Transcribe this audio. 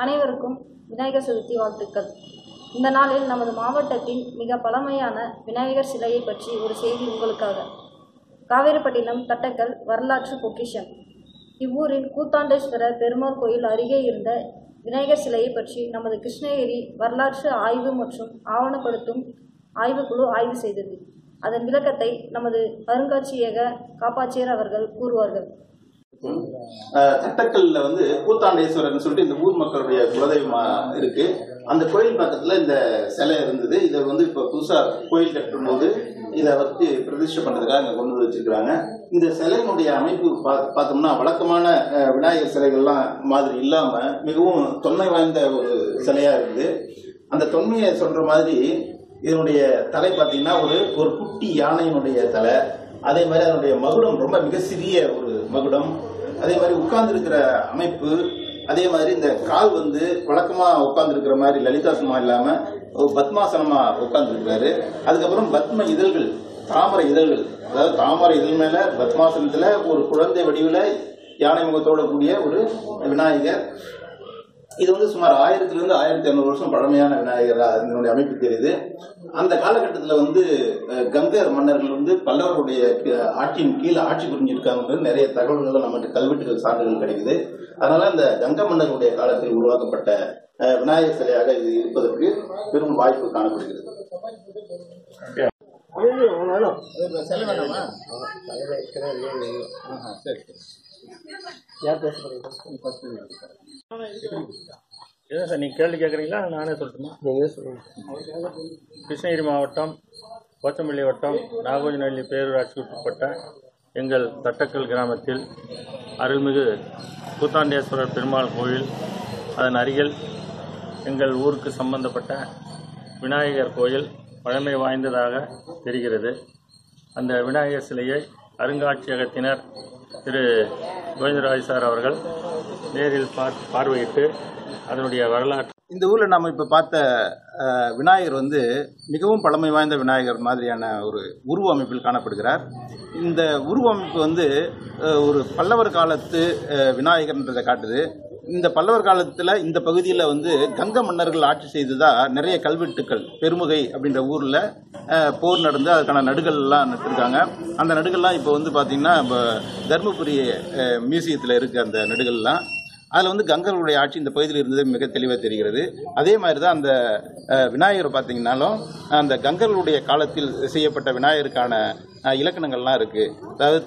அனைவருக்கும் விநாயகர் சதுர்த்தி வாழ்த்துக்கள். இந்த நாளில் நமது மாவட்டத்தின் மிக பழமையான விநாயகர் சிலையை பற்றி ஒரு செய்தி உங்களுக்காக. காவேரிப்பட்டினம் தட்டக்கல் வரலாற்று பொக்கிஷம். இவ்வூரின் கூத்தாண்டேஸ்வரர் பெருமாள் கோயில் அருகே இருந்த விநாயகர் சிலையை பற்றி நமது கிருஷ்ணகிரி வரலாற்று ஆய்வு மற்றும் ஆவணப்படுத்தும் ஆய்வுக்குழு ஆய்வு செய்தது. அதன் விளக்கத்தை நமது அருங்காட்சியக காப்பாட்சியர் அவர்கள் கூறுவார்கள். தட்டக்கல்ல வந்து கூத்தாண்டேஸ்வரர்னு சொல்லிட்டு இந்த ஊர் மக்களுடைய குலதெய்வமா இருக்கு. அந்த கோயில் பக்கத்துல இந்த சிலை இருந்தது. இதை வந்து இப்ப புதுசா கோயில் கட்டும்போது இதை வச்சு பிரதிஷ்டை பண்றதுக்காக அங்க கொண்டு வந்து வச்சிருக்கிறாங்க. இந்த சிலையினுடைய அமைப்பு பா- பார்த்தோம்னா வழக்கமான விநாயகர் சிலைகள்லாம் மாதிரி இல்லாம மிகவும் தொன்மை வாய்ந்த ஒரு சிலையா இருக்குது. அந்த தொன்மையை சொல்ற மாதிரி இதனுடைய தலை பார்த்தீங்கன்னா ஒரு ஒரு குட்டி யானையினுடைய தலை. அதே மாதிரி அதனுடைய மகுடம் ரொம்ப மிக சிறிய ஒரு மகுடம். அதே மாதிரி உட்கார்ந்துருக்கிற அமைப்பு அதே மாதிரி இந்த கால் வந்து வழக்கமா உட்கார்ந்துருக்கிற மாதிரி லலிதாசனமா இல்லாம ஒரு பத்மாசனமா உட்கார்ந்துருக்காரு அதுக்கப்புறம் பத்ம இதழ்கள் தாமரை இதழ்கள். அதாவது தாமரை இதழ் மேல பத்மாசனத்துல ஒரு குழந்தை வடிவில் யானை முகத்தோட கூடிய ஒரு விநாயகர். இது வந்து சுமார் ஆயிரத்திலிருந்து ஆயிரத்தி ஐநூறு வருஷம் பழமையான விநாயகரா இதனுடைய அமைப்பு தெரியுது. அந்த காலகட்டத்தில் வந்து கங்கர் மன்னர்கள் வந்து பல்லவருடைய கீ- ஆட்சியின் கீழே ஆட்சி புரிஞ்சிருக்காங்கன்றது நிறைய தகவல்கள் நமக்கு கல்வெட்டுகள் சான்றுகள் கிடைக்குது. அதனால அந்த கங்க மன்னருடைய காலத்தில் உருவாக்கப்பட்ட விநாயகர் சிலையாக இது இருப்பதற்கு பெரும் வாய்ப்பு காணப்படுகிறது. இல்லை சார் நீங்கள் கேள்வி கேட்குறீங்களா நானே சொல்லட்டுமா? நீங்கள் சொல்லுங்கள் கிருஷ்ணகிரி மாவட்டம் போச்சம்பள்ளி வட்டம் நாகோஜநல்லி பேரூராட்சிக்கு உட்பட்ட எங்கள் தட்டக்கல் கிராமத்தில் அருள்மிகு கூத்தாண்டேஸ்வரர் பெருமாள் கோயில் அதன் அருகில் எங்கள் ஊருக்கு சம்பந்தப்பட்ட விநாயகர் கோயில் பழமை வாய்ந்ததாக தெரிகிறது. அந்த விநாயகர் சிலையை அருங்காட்சியகத்தினர் திரு கோவிந்தராஜ் சார் அவர்கள் நேரில் பார் பார்வையிட்டு அதனுடைய வரலாற்று இந்த ஊரில் நம்ம இப்போ பார்த்த விநாயகர் வந்து மிகவும் பழமை வாய்ந்த விநாயகர் மாதிரியான ஒரு உருவ அமைப்பில் காணப்படுகிறார். இந்த உருவ அமைப்பு வந்து ஒரு பல்லவர் காலத்து விநாயகர்ன்றதை காட்டுது. இந்த பல்லவர் காலத்துல இந்த பகுதியில் வந்து கங்க மன்னர்கள் ஆட்சி செய்ததா நிறைய கல்வெட்டுக்கள் பெருமுகை அப்படின்ற ஊர்ல போர் நடந்து அதுக்கான நடுகள் எல்லாம் நட்டிருக்காங்க. அந்த நடுகள்லாம் இப்போ வந்து பாத்தீங்கன்னா இப்போ தருமபுரி மியூசியத்தில் இருக்கு அந்த நடுகள்லாம். அதில் வந்து கங்கர்களுடைய ஆட்சி இந்த பகுதியில் இருந்தது மிக தெளிவாக தெரிகிறது. அதே மாதிரி தான் அந்த விநாயகர் பார்த்தீங்கன்னாலும் அந்த கங்கர்களுடைய காலத்தில் செய்யப்பட்ட விநாயகருக்கான இலக்கணங்கள்லாம் இருக்குது அதாவது